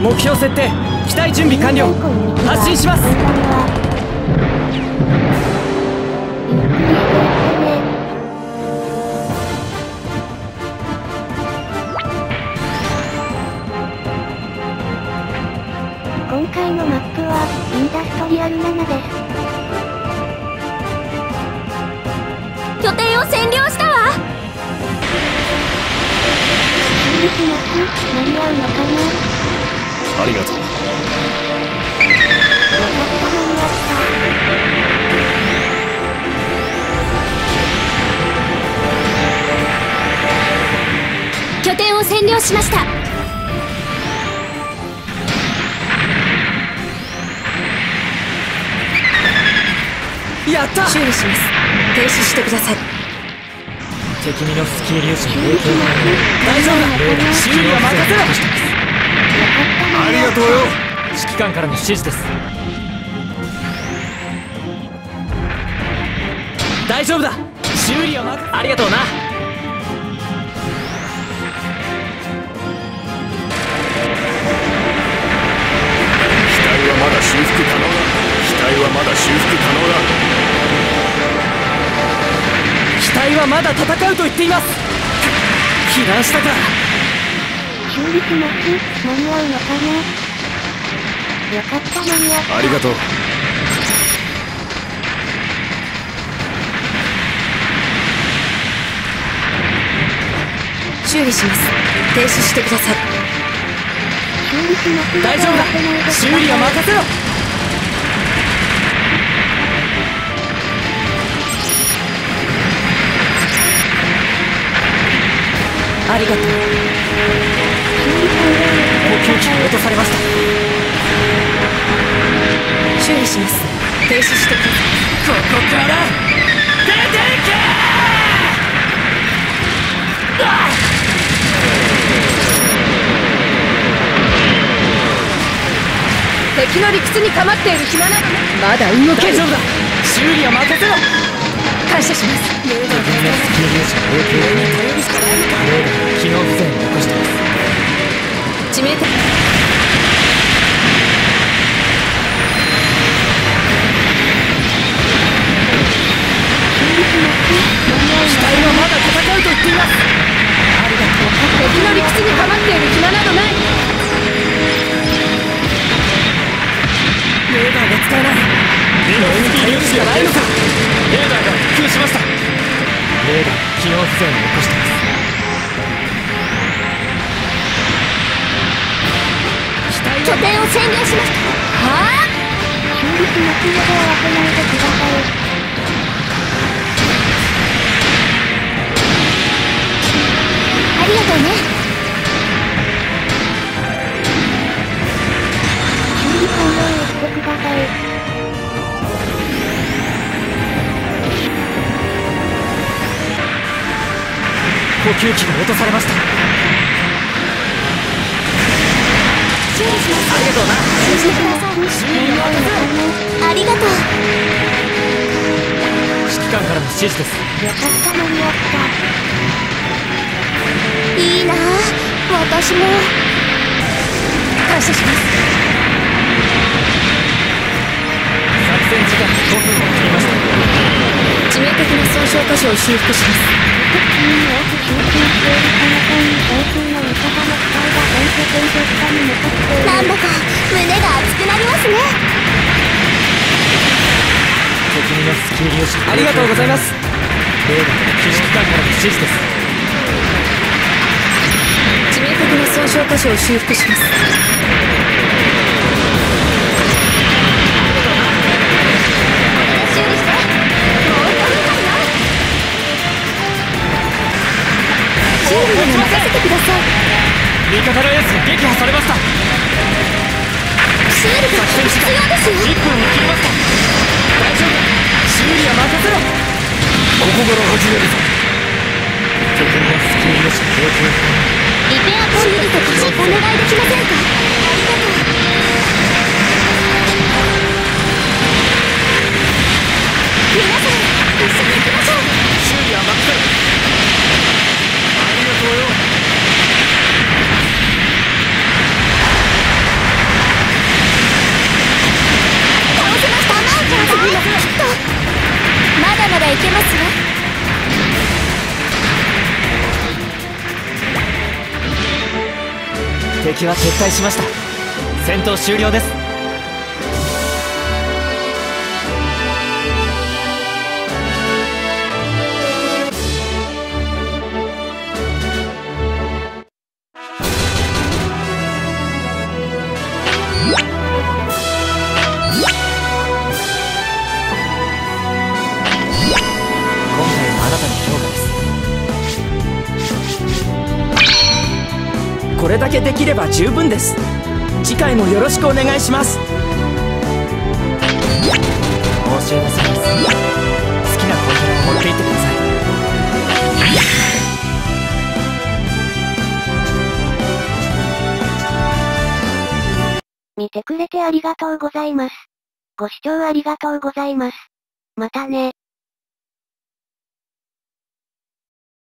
目標設定機体準備完了発進します今回のマップは、インダストリアル7です。拠点を占領したわ修理します。間に合うのかな？ありがとう。拠点を占領しました。やった！修理します。停止してください。敵ミノフスキー粒子に影響がある。大丈夫だ。修理は任せろありがとうよ。指揮官からの指示です。大丈夫だ。修理は任せありがとうな。機体はまだ修復可能だ。機体はまだ修復可能だ。機体はまだ戦うと言っています。避難したか修理します。間に合うのかなよかった間に合った。ありがとう修理します停止してください修理します。大丈夫だ修理は任せろありがとう呼吸器が落とされました。修理します。停止してください。ここから出ていけ!敵の理屈に構っている暇などまだ動ける。大丈夫だ。修理は任せろ。感謝します。機能不全致命的機体はまだ戦うと言っています。ありがとう敵の理屈に構っている暇などない。レーダーが使えない。ミノフスキー粒子がないのか。レーダーが復旧しました。レーダーが機能不全を起こしています拠点を占領しましたはあ？修理しますので合わせないでください。ありがとうね修理完了をしてください。呼吸器が落とされました理しますありがとうな停止してくださいありがとう指揮官からの指示ですよかった間に合った。いいな私も感謝します作戦時間5分を切りました致命的な損傷箇所を修復しますなんだか胸が熱くなりますね。ありがとうございます。レーダーが指揮官からの指示です。致命的な損傷箇所を修復します。修理してもう一回かな修理なら任せてください味方のエースが撃破されました。シールが必要ですよ。1分を切りました。大丈夫。だ修理は任せろ。ここから始めるぞ。敵ミノフスキー粒子の影響リペア修理と貸しお願いできませんか？ありがとう敵は撤退しました。戦闘終了です。これだけできれば十分です次回もよろしくお願いします申し訳ございません好きなコンテナを持って行ってください見てくれてありがとうございます。ご視聴ありがとうございます。またね。